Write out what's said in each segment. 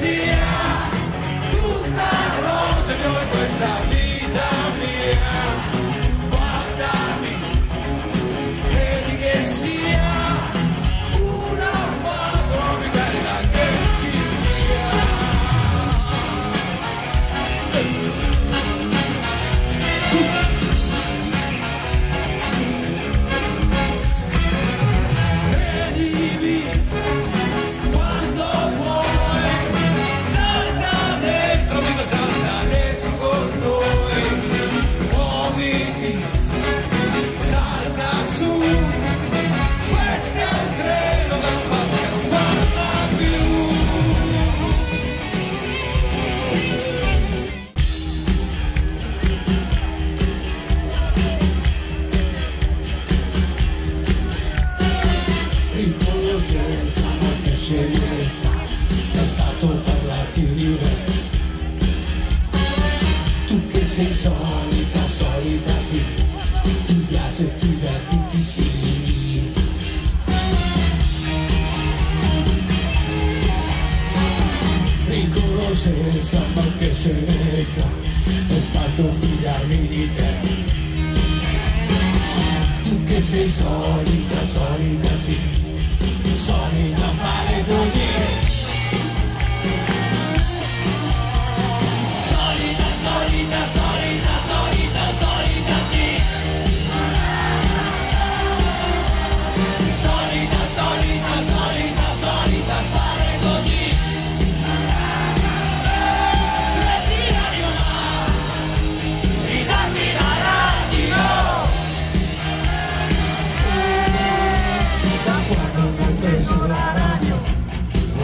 poesía, tu rosa, yo es esta vida. Riconoscenza, ma che sceglienza, è stato parlarti di me. Tu che sei solita, solita sì, ti piace divertirti sì. Riconoscenza, ma che sceglienza, è stato fidarmi di te. Tu che sei solita, solita sì, solita fare così.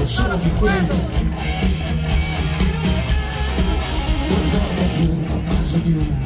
voglio solo quello. Non voglio più, non passo più